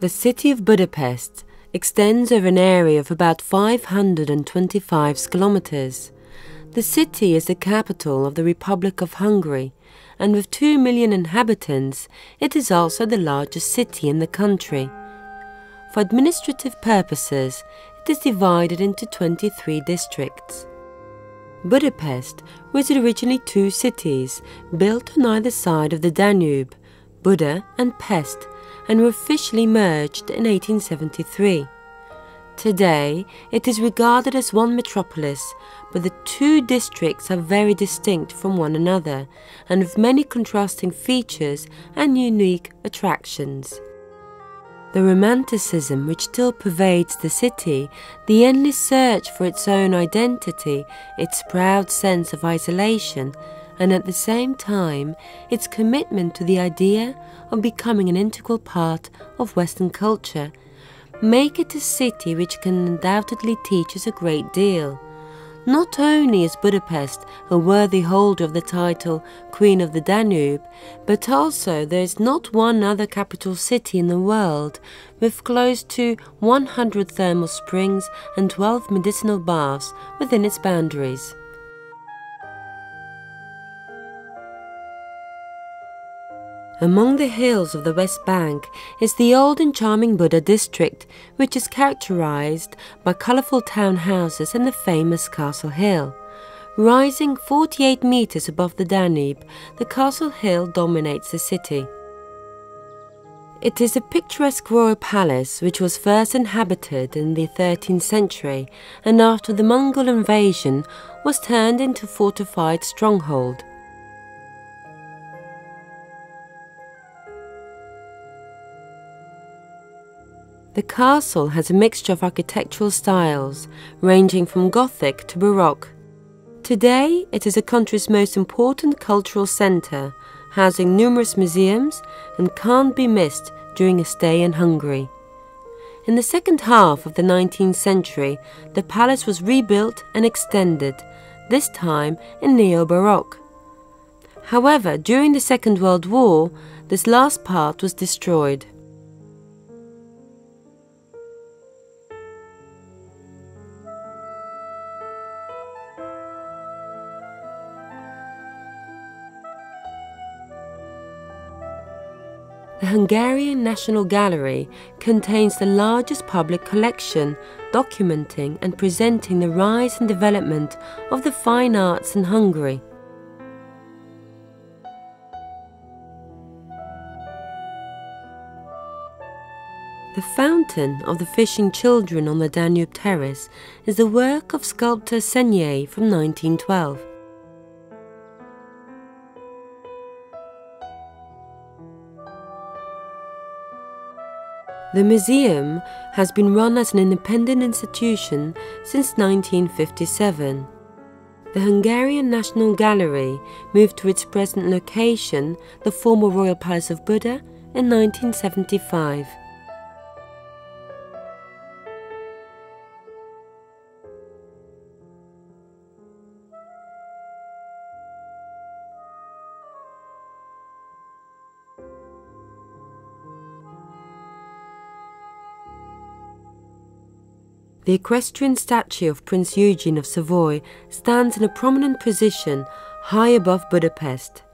The city of Budapest extends over an area of about 525 kilometers. The city is the capital of the Republic of Hungary, and with 2 million inhabitants, it is also the largest city in the country. For administrative purposes, it is divided into 23 districts. Budapest was originally two cities built on either side of the Danube, Buda and Pest, and were officially merged in 1873. Today, it is regarded as one metropolis, but the two districts are very distinct from one another and with many contrasting features and unique attractions. The romanticism which still pervades the city, the endless search for its own identity, its proud sense of isolation, and at the same time its commitment to the idea of becoming an integral part of Western culture, make it a city which can undoubtedly teach us a great deal. Not only is Budapest a worthy holder of the title Queen of the Danube, but also there is not one other capital city in the world with close to 100 thermal springs and 12 medicinal baths within its boundaries. Among the hills of the West Bank is the old and charming Buda district, which is characterized by colorful townhouses and the famous Castle Hill. Rising 48 meters above the Danube, the Castle Hill dominates the city. It is a picturesque royal palace which was first inhabited in the 13th century and after the Mongol invasion was turned into a fortified stronghold. The castle has a mixture of architectural styles, ranging from Gothic to Baroque. Today, it is the country's most important cultural centre, housing numerous museums and can't be missed during a stay in Hungary. In the second half of the 19th century, the palace was rebuilt and extended, this time in Neo Baroque. However, during the Second World War, this last part was destroyed. Hungarian National Gallery contains the largest public collection documenting and presenting the rise and development of the fine arts in Hungary. The Fountain of the Fishing Children on the Danube Terrace is the work of sculptor Senyei from 1912. The museum has been run as an independent institution since 1957. The Hungarian National Gallery moved to its present location, the former Royal Palace of Buda, in 1975. The equestrian statue of Prince Eugene of Savoy stands in a prominent position high above Budapest.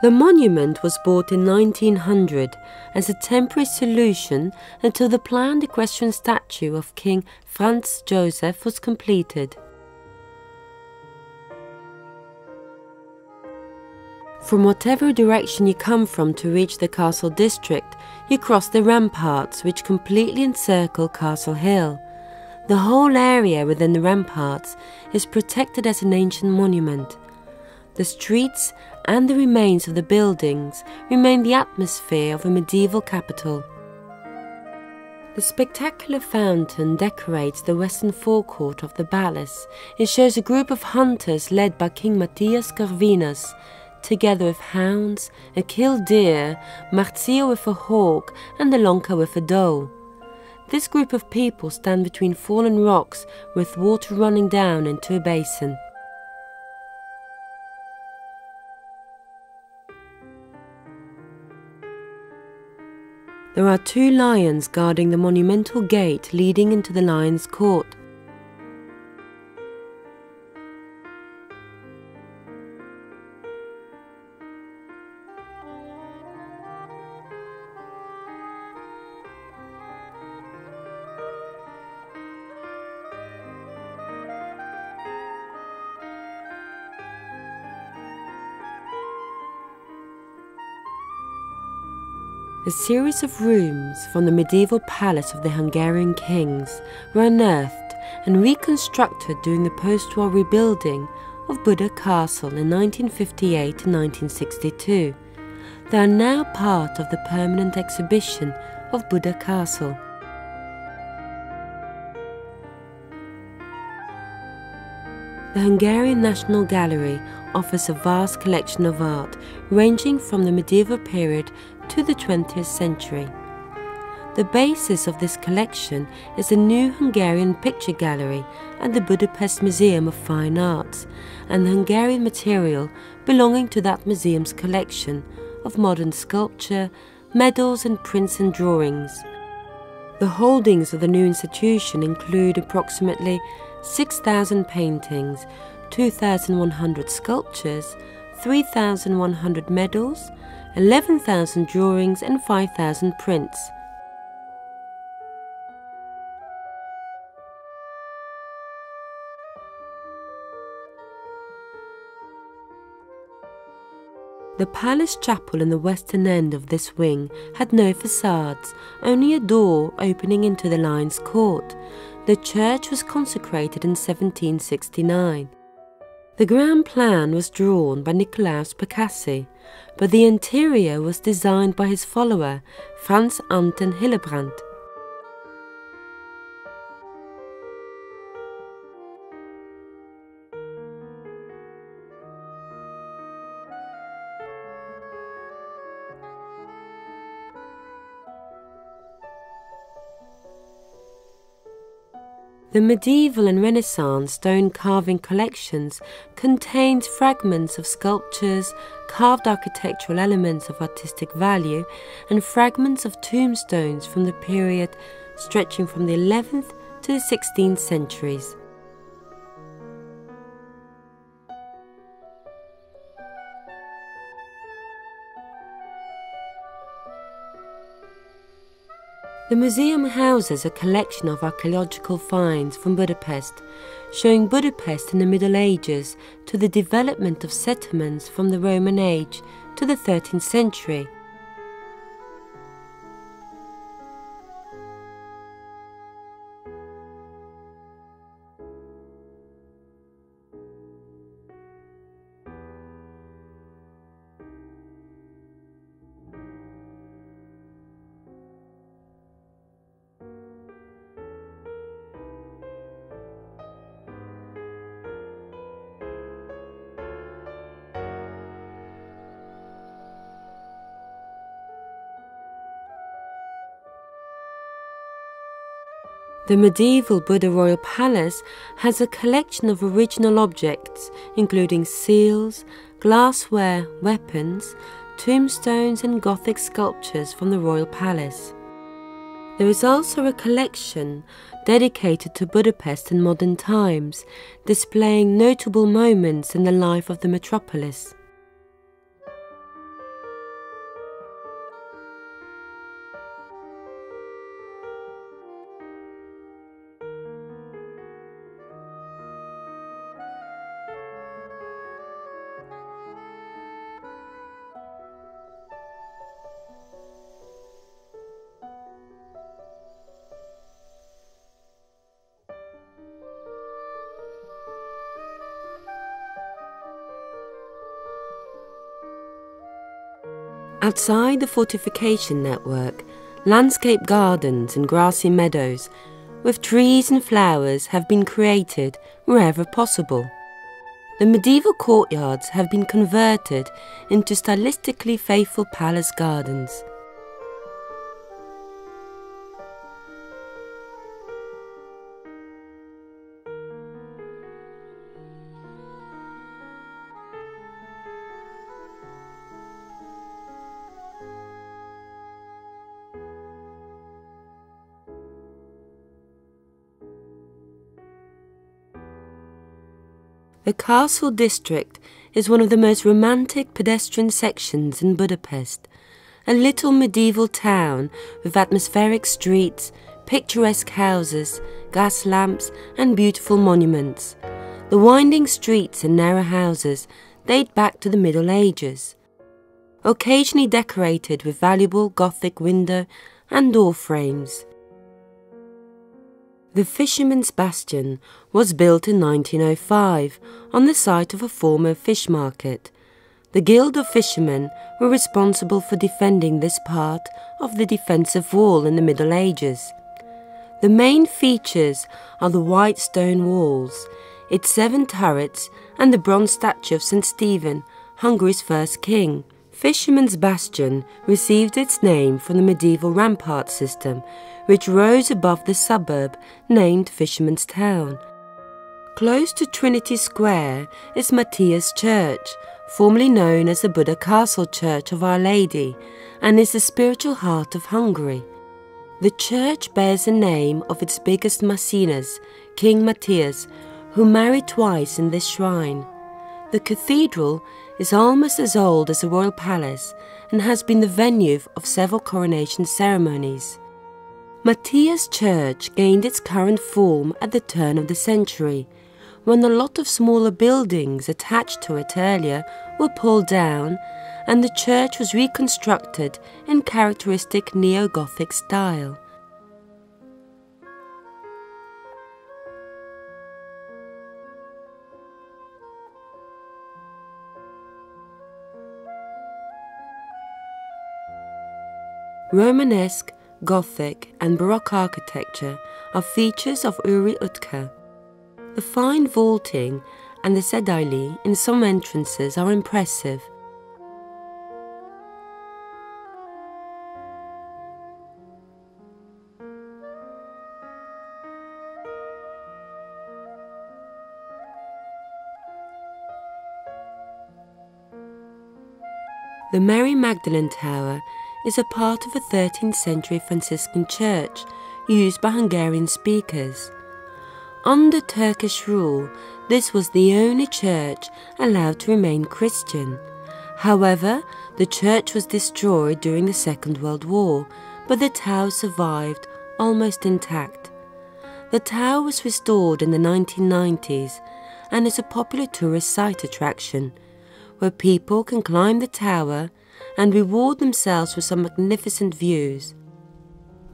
The monument was bought in 1900 as a temporary solution until the planned equestrian statue of King Franz Joseph was completed. From whatever direction you come from to reach the castle district, you cross the ramparts which completely encircle Castle Hill. The whole area within the ramparts is protected as an ancient monument. The streets and the remains of the buildings remain the atmosphere of a medieval capital. The spectacular fountain decorates the western forecourt of the palace. It shows a group of hunters led by King Matthias Corvinus, together with hounds, a killed deer, Marzio with a hawk, and Ilonka with a doe. This group of people stand between fallen rocks with water running down into a basin. There are two lions guarding the monumental gate leading into the Lions' Court. A series of rooms from the medieval palace of the Hungarian kings were unearthed and reconstructed during the post war rebuilding of Buda Castle in 1958 to 1962. They are now part of the permanent exhibition of Buda Castle. The Hungarian National Gallery offers a vast collection of art ranging from the medieval period to the 20th century. The basis of this collection is the new Hungarian Picture Gallery at the Budapest Museum of Fine Arts and the Hungarian material belonging to that museum's collection of modern sculpture, medals and prints and drawings. The holdings of the new institution include approximately 6,000 paintings, 2,100 sculptures, 3,100 medals, 11,000 drawings, and 5,000 prints. The palace chapel in the western end of this wing had no facades, only a door opening into the Lions' Court. The church was consecrated in 1769. The grand plan was drawn by Nicolaus Pacassi, but the interior was designed by his follower, Franz Anton Hillebrand. The medieval and Renaissance stone carving collections contained fragments of sculptures, carved architectural elements of artistic value, and fragments of tombstones from the period stretching from the 11th to the 16th centuries. The museum houses a collection of archaeological finds from Budapest, showing Budapest in the Middle Ages to the development of settlements from the Roman age to the 13th century. The medieval Buda Royal Palace has a collection of original objects, including seals, glassware, weapons, tombstones, and Gothic sculptures from the Royal Palace. There is also a collection dedicated to Budapest in modern times, displaying notable moments in the life of the metropolis. Outside the fortification network, landscape gardens and grassy meadows with trees and flowers have been created wherever possible. The medieval courtyards have been converted into stylistically faithful palace gardens. The castle district is one of the most romantic pedestrian sections in Budapest, a little medieval town with atmospheric streets, picturesque houses, gas lamps, and beautiful monuments. The winding streets and narrow houses date back to the Middle Ages, occasionally decorated with valuable Gothic window and door frames. The Fisherman's Bastion was built in 1905 on the site of a former fish market. The Guild of Fishermen were responsible for defending this part of the defensive wall in the Middle Ages. The main features are the white stone walls, its seven turrets, and the bronze statue of St. Stephen, Hungary's first king. Fisherman's Bastion received its name from the medieval rampart system, which rose above the suburb named Fisherman's Town. Close to Trinity Square is Matthias Church, formerly known as the Buda Castle Church of Our Lady, and is the spiritual heart of Hungary. The church bears the name of its biggest Maecenas, King Matthias, who married twice in this shrine. The cathedral is almost as old as the royal palace and has been the venue of several coronation ceremonies. Matthias Church gained its current form at the turn of the century, when a lot of smaller buildings attached to it earlier were pulled down and the church was reconstructed in characteristic neo Gothic style. Romanesque, Gothic, and Baroque architecture are features of Úri utca. The fine vaulting and the sedili in some entrances are impressive The Mary Magdalene Tower is a part of a 13th century Franciscan church used by Hungarian speakers. Under Turkish rule, this was the only church allowed to remain Christian. However, the church was destroyed during the Second World War, but the tower survived almost intact. The tower was restored in the 1990s and is a popular tourist site attraction where people can climb the tower and reward themselves with some magnificent views.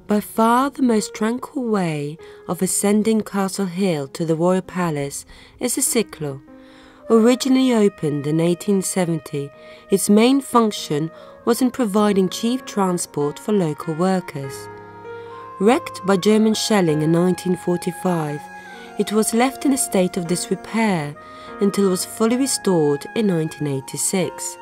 By far the most tranquil way of ascending Castle Hill to the Royal Palace is the Sikló. Originally opened in 1870, its main function was in providing cheap transport for local workers. Wrecked by German shelling in 1945, it was left in a state of disrepair until it was fully restored in 1986.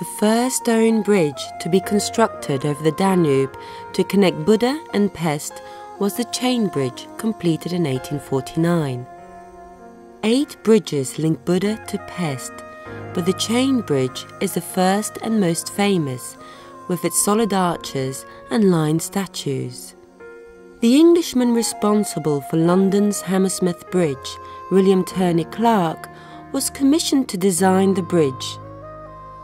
The first stone bridge to be constructed over the Danube to connect Buda and Pest was the Chain Bridge, completed in 1849. Eight bridges link Buda to Pest, but the Chain Bridge is the first and most famous, with its solid arches and lined statues. The Englishman responsible for London's Hammersmith Bridge, William Tierney Clark, was commissioned to design the bridge.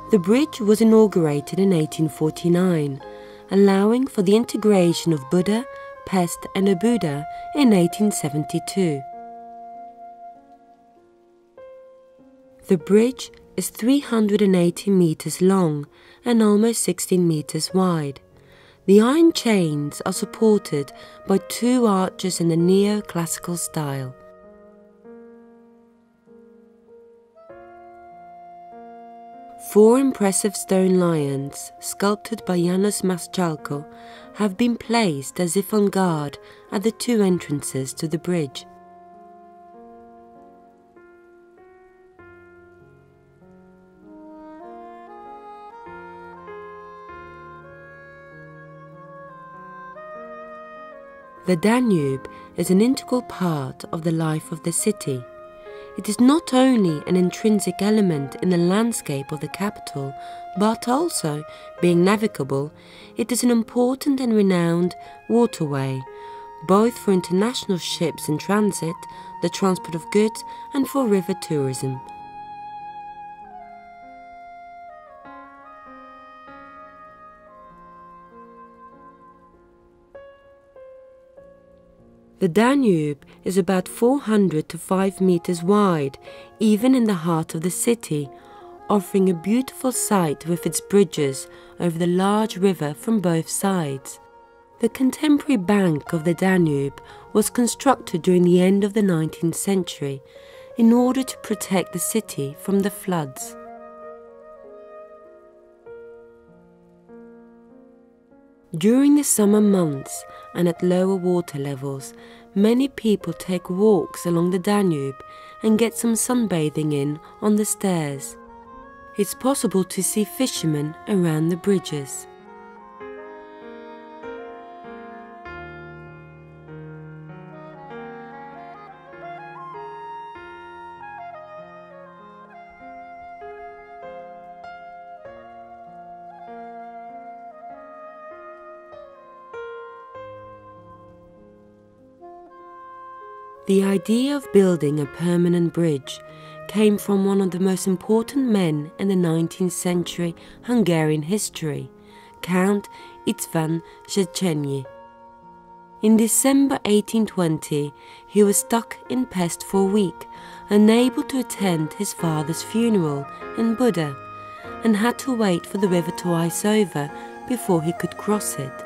The bridge was inaugurated in 1849, allowing for the integration of Buda, Pest, and Óbuda in 1872. The bridge is 380 meters long and almost 16 meters wide. The iron chains are supported by two arches in the neoclassical style. Four impressive stone lions, sculpted by János Marschalkó, have been placed as if on guard at the two entrances to the bridge. The Danube is an integral part of the life of the city. It is not only an intrinsic element in the landscape of the capital, but also, being navigable, it is an important and renowned waterway, both for international ships in transit, the transport of goods, and for river tourism. The Danube is about 400 to 5 meters wide, even in the heart of the city, offering a beautiful sight with its bridges over the large river from both sides. The contemporary bank of the Danube was constructed during the end of the 19th century in order to protect the city from the floods. During the summer months and at lower water levels, many people take walks along the Danube and get some sunbathing in on the stairs. It's possible to see fishermen around the bridges. The idea of building a permanent bridge came from one of the most important men in the 19th century Hungarian history, Count István Széchenyi. In December 1820, he was stuck in Pest for a week, unable to attend his father's funeral in Buda, and had to wait for the river to ice over before he could cross it.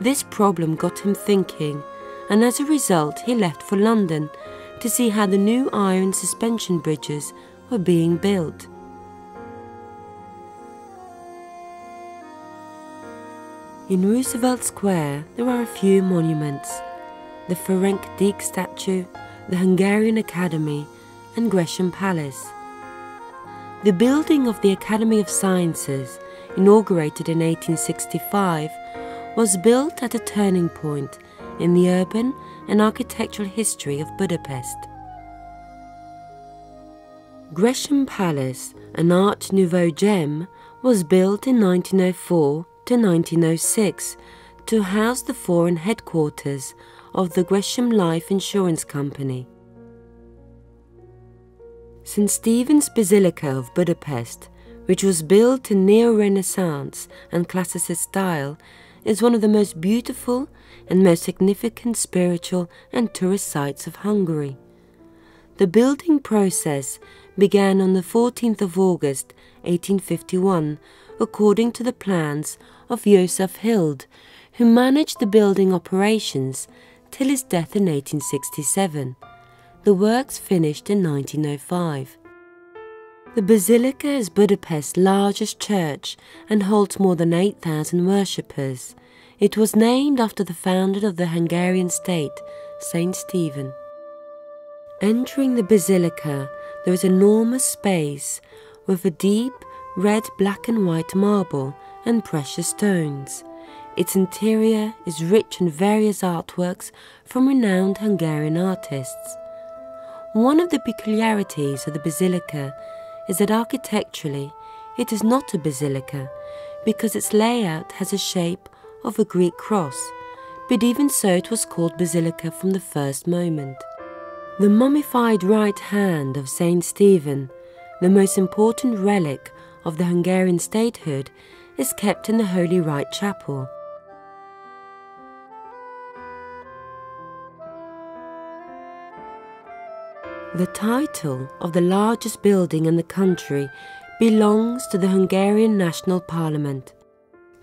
This problem got him thinking and as a result he left for London to see how the new iron suspension bridges were being built. In Roosevelt Square there are a few monuments the Ferenc Deák statue, the Hungarian Academy, and Gresham Palace. The building of the Academy of Sciences, inaugurated in 1865, was built at a turning point in the urban and architectural history of Budapest. Gresham Palace, an Art Nouveau gem, was built in 1904 to 1906 to house the foreign headquarters of the Gresham Life Insurance Company. St. Stephen's Basilica of Budapest, which was built in Neo-Renaissance and Classicist style, is one of the most beautiful and most significant spiritual and tourist sites of Hungary. The building process began on the 14th of August 1851 according to the plans of Joseph Hild, who managed the building operations till his death in 1867. The works finished in 1905. The Basilica is Budapest's largest church and holds more than 8,000 worshippers. It was named after the founder of the Hungarian state, Saint Stephen. Entering the basilica, there is enormous space with a deep red, black, and white marble and precious stones. Its interior is rich in various artworks from renowned Hungarian artists. One of the peculiarities of the basilica is that architecturally it is not a basilica because its layout has a shape of a Greek cross, but even so it was called basilica from the first moment. The mummified right hand of Saint Stephen, the most important relic of the Hungarian statehood, is kept in the Holy Right Chapel. The title of the largest building in the country belongs to the Hungarian National Parliament.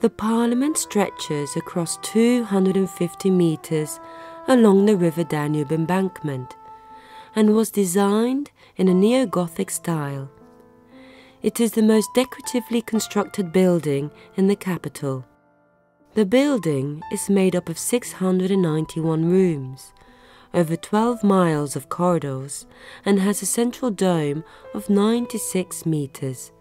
The parliament stretches across 250 metres along the River Danube embankment and was designed in a neo Gothic style. It is the most decoratively constructed building in the capital. The building is made up of 691 rooms, over 12 miles of corridors, and has a central dome of 96 metres.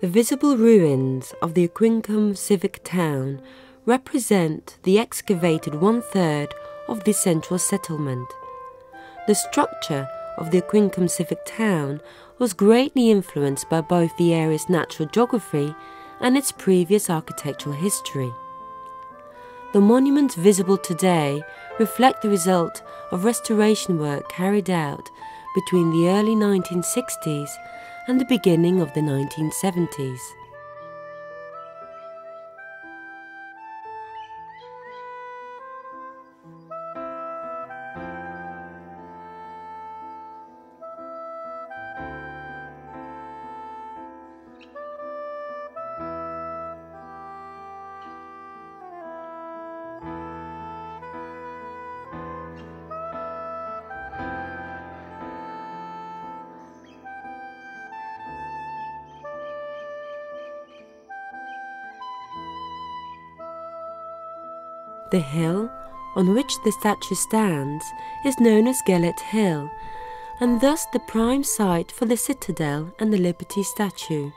The visible ruins of the Aquincum civic town represent the excavated one third of the central settlement. The structure of the Aquincum civic town was greatly influenced by both the area's natural geography and its previous architectural history. The monuments visible today reflect the result of restoration work carried out between the early 1960s and the beginning of the 1970s. The hill on which the statue stands is known as Gellért Hill, and thus the prime site for the citadel and the Liberty statue.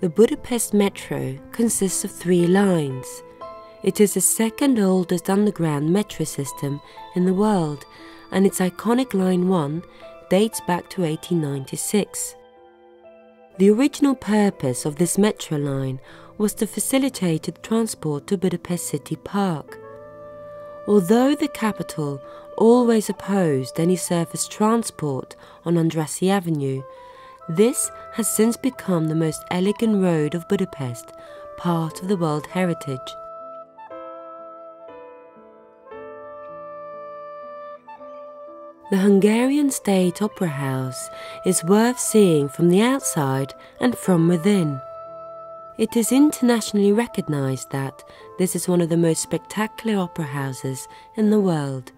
The Budapest Metro consists of three lines. It is the second oldest underground metro system in the world, and its iconic Line 1 dates back to 1896. The original purpose of this metro line was to facilitate the transport to Budapest City Park. Although the capital always opposed any surface transport on Andrassy Avenue, this has since become the most elegant road of Budapest, part of the World Heritage. The Hungarian State Opera House is worth seeing from the outside and from within. It is internationally recognized that this is one of the most spectacular opera houses in the world.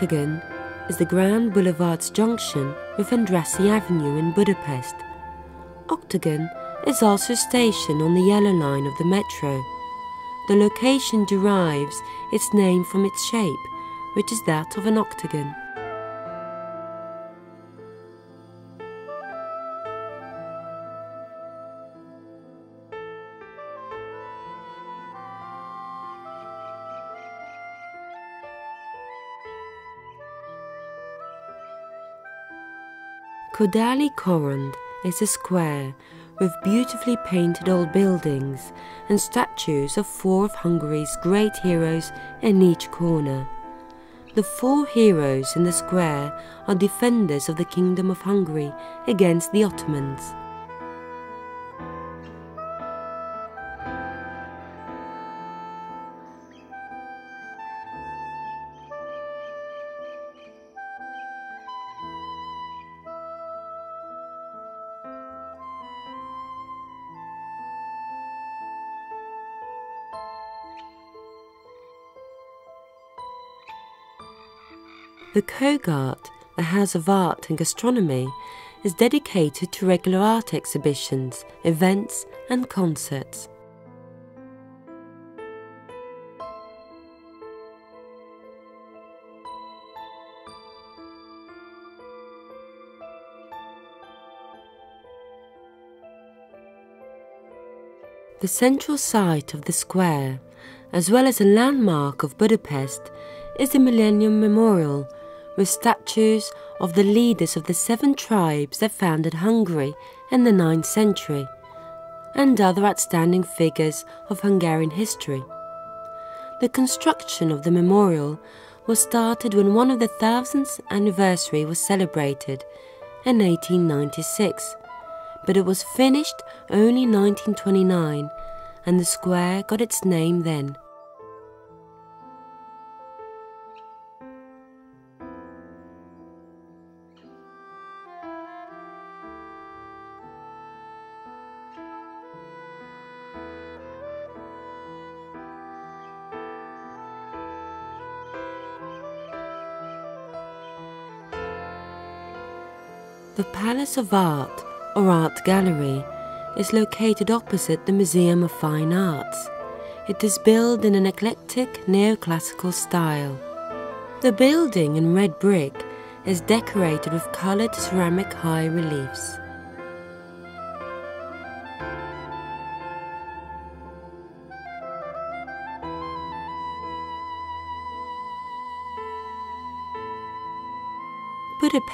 Octagon is the Grand Boulevard's junction with Andrassy Avenue in Budapest. Octagon is also a station on the Yellow Line of the Metro. The location derives its name from its shape, which is that of an octagon. Kodály Körönd is a square with beautifully painted old buildings and statues of four of Hungary's great heroes in each corner. The four heroes in the square are defenders of the Kingdom of Hungary against the Ottomans. The Kogart, a house of art and gastronomy, is dedicated to regular art exhibitions, events, and concerts. The central site of the square, as well as a landmark of Budapest, is the Millennium Memorial, with statues of the leaders of the seven tribes that founded Hungary in the 9th century, and other outstanding figures of Hungarian history. The construction of the memorial was started when one of the thousandth anniversary was celebrated in 1896, but it was finished only in 1929, and the square got its name then. The Palace of Art, or Art Gallery, is located opposite the Museum of Fine Arts. It is built in an eclectic neoclassical style. The building in red brick is decorated with colored ceramic high reliefs.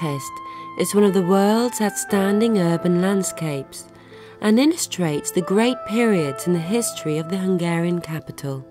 Budapest is one of the world's outstanding urban landscapes and illustrates the great periods in the history of the Hungarian capital.